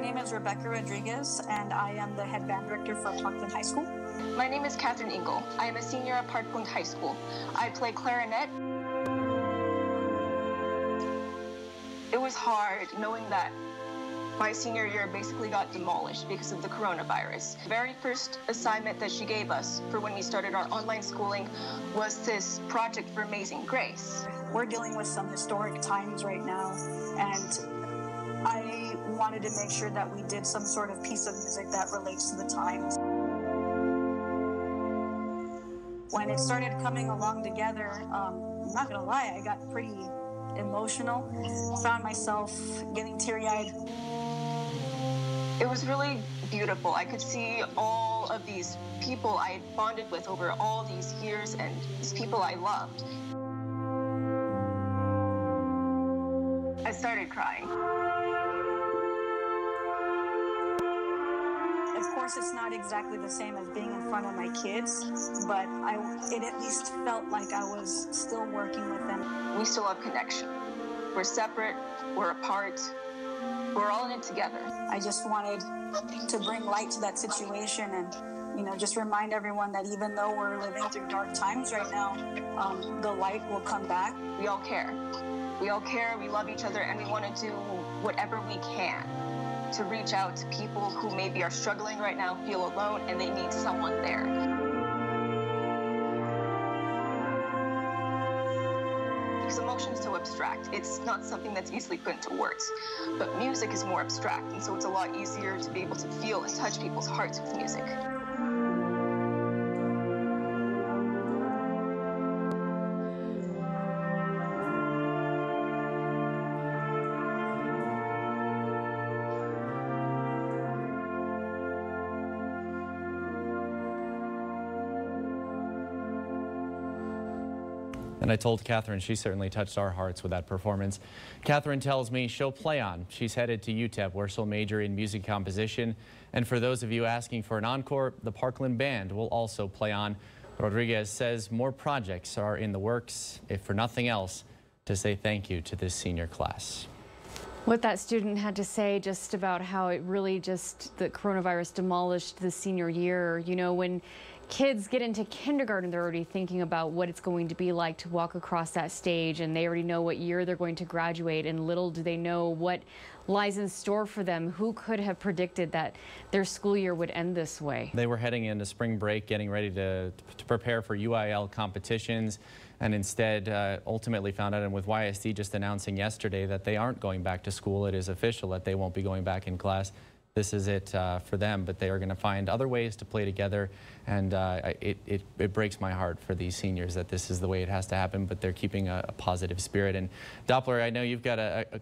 name is Rebecca Rodriguez, and I am the head band director for Parkland High School. My name is Catherine Engel. I am a senior at Parkland High School. I play clarinet. It was hard knowing that my senior year basically got demolished because of the coronavirus. The very first assignment that she gave us for when we started our online schooling was this project for Amazing Grace. We're dealing with some historic times right now, and I wanted to make sure that we did some sort of piece of music that relates to the times. When it started coming along together, um, I'm not gonna lie, I got pretty emotional. Found myself getting teary eyed. It was really beautiful. I could see all of these people I had bonded with over all these years and these people I loved. I started crying. Of course, it's not exactly the same as being in front of my kids, but I, it at least felt like I was still working with them. We still have connection. We're separate, we're apart, we're all in it together. I just wanted to bring light to that situation and, you know, just remind everyone that even though we're living through dark times right now, um, the light will come back. We all care. We all care, we love each other, and we want to do whatever we can to reach out to people who maybe are struggling right now, feel alone, and they need someone there. Because emotion is so abstract. It's not something that's easily put into words. But music is more abstract, and so it's a lot easier to be able to feel and touch people's hearts with music. And I told Catherine she certainly touched our hearts with that performance. Catherine tells me she'll play on. She's headed to UTEP where she'll major in music composition. And for those of you asking for an encore, the Parkland Band will also play on. Rodriguez says more projects are in the works, if for nothing else, to say thank you to this senior class. What that student had to say just about how it really just, the coronavirus demolished the senior year. You know, when kids get into kindergarten, they're already thinking about what it's going to be like to walk across that stage and they already know what year they're going to graduate and little do they know what lies in store for them. Who could have predicted that their school year would end this way? They were heading into spring break, getting ready to, to prepare for UIL competitions and instead uh, ultimately found out and with YSD just announcing yesterday that they aren't going back to school. It is official that they won't be going back in class this is it uh, for them, but they are going to find other ways to play together. And uh, it, it, it, breaks my heart for these seniors that this is the way it has to happen, but they're keeping a, a positive spirit. And Doppler, I know you've got a, a